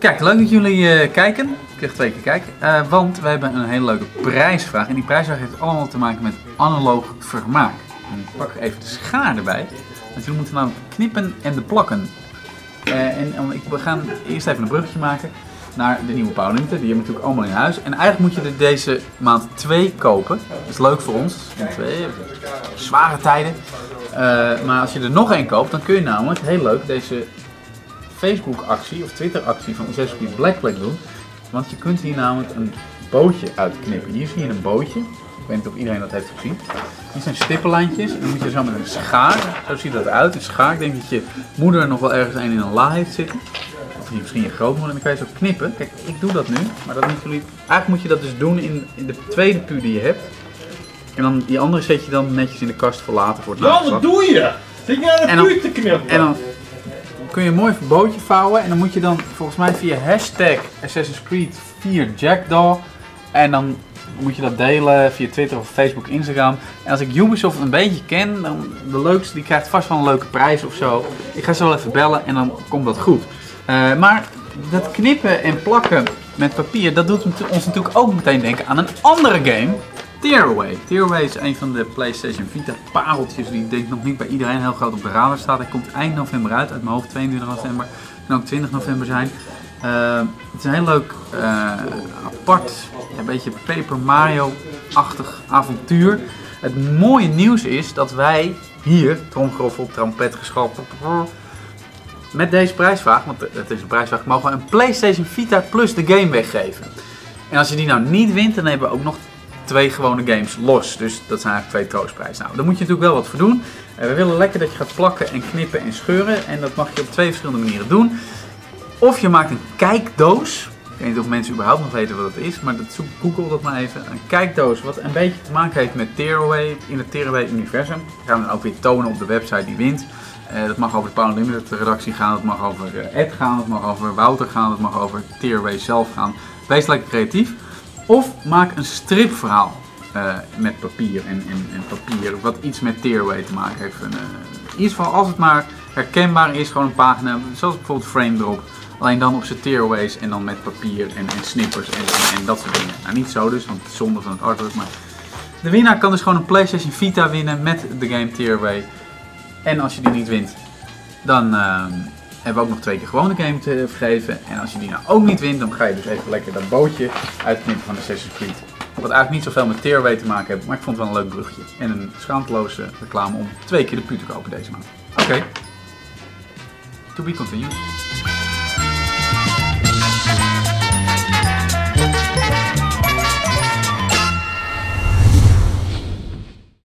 Kijk, leuk dat jullie eh, kijken. Ik krijg twee keer kijken. Eh, want we hebben een hele leuke prijsvraag. En die prijsvraag heeft allemaal te maken met analoog vermaak. En ik pak even de schaar erbij. Want jullie moeten namelijk knippen en de plakken. Eh, en ik, we gaan eerst even een bruggetje maken naar de nieuwe Powerlinten. Die hebben we natuurlijk allemaal in huis. En eigenlijk moet je er deze maand twee kopen. Dat is leuk voor ons. Twee zware tijden. Maar als je er nog één koopt, dan kun je namelijk, heel leuk, deze Facebook-actie of Twitter-actie van Creed Black Flag doen. Want je kunt hier namelijk een bootje uitknippen. Hier zie je een bootje. Ik weet niet of iedereen dat heeft gezien. Hier zijn stippenlijntjes. En dan moet je zo met een schaar, zo ziet dat eruit, een schaar. Ik denk dat je moeder nog wel ergens een in een la heeft zitten. Of misschien je grootmoeder. En dan kan je zo knippen. Kijk, ik doe dat nu. Maar dat moeten jullie... Eigenlijk moet je dat dus doen in, in de tweede pu die je hebt. En dan die andere zet je dan netjes in de kast voor later voor het Ja, wat doe je? Zit je aan de puur te knippen? En dan kun je een mooi bootje vouwen. En dan moet je dan volgens mij via hashtag Assassin's Creed 4 Jackdaw. En dan moet je dat delen via Twitter of Facebook, Instagram. En als ik Ubisoft een beetje ken, dan de leukste die krijgt vast wel een leuke prijs of zo. Ik ga ze wel even bellen en dan komt dat goed. Eh, maar dat knippen en plakken met papier, dat doet ons natuurlijk ook meteen denken aan een andere game. Tearaway. Tearaway is een van de PlayStation Vita pareltjes die ik denk nog niet bij iedereen heel groot op de radar staat. Hij komt eind november uit, uit mijn hoofd 22 november. Kan ook 20 november zijn. Eh, het is een heel leuk, eh, apart, een beetje Paper Mario-achtig avontuur. Het mooie nieuws is dat wij hier, tromgeroffel, trompet geschalpt, met deze prijsvraag, want het is een prijsvraag, mogen een PlayStation Vita plus de game weggeven. En als je die nou niet wint, dan hebben we ook nog twee gewone games los. Dus dat zijn eigenlijk twee troostprijzen. Nou, daar moet je natuurlijk wel wat voor doen. Eh, we willen lekker dat je gaat plakken en knippen en scheuren. En dat mag je op twee verschillende manieren doen. Of je maakt een kijkdoos. Ik weet niet of mensen überhaupt nog weten wat het is, maar dat zoek, google dat maar even. Een kijkdoos wat een beetje te maken heeft met Tearaway, in het Tearaway-universum. Dat gaan we dan ook weer tonen op de website die wint. Eh, dat mag over de Power Limited redactie gaan, het mag over eh, Ed gaan, het mag over Wouter gaan, het mag over Tearaway zelf gaan. Wees lekker creatief. Of maak een stripverhaal eh, met papier en, en, en papier, wat iets met Tearaway te maken heeft. En, eh, in ieder geval, als het maar herkenbaar is, gewoon een pagina, zoals bijvoorbeeld Frame Drop. Alleen dan op zijn Tearaways en dan met papier en, en snippers en, en, dat soort dingen. Nou, niet zo dus, want zonde van het artwork, maar... De winnaar kan dus gewoon een PlayStation Vita winnen met de game Tearaway. En als je die niet wint, dan ehm, hebben we ook nog twee keer gewone game te vergeven. En als je die nou ook niet wint, dan ga je dus even lekker dat bootje uitknippen van Assassin's Creed. Wat eigenlijk niet zoveel met Tearaway te maken heeft, maar ik vond het wel een leuk brugje. En een schaamteloze reclame om twee keer de pu te kopen deze maand. Oké. To be continued.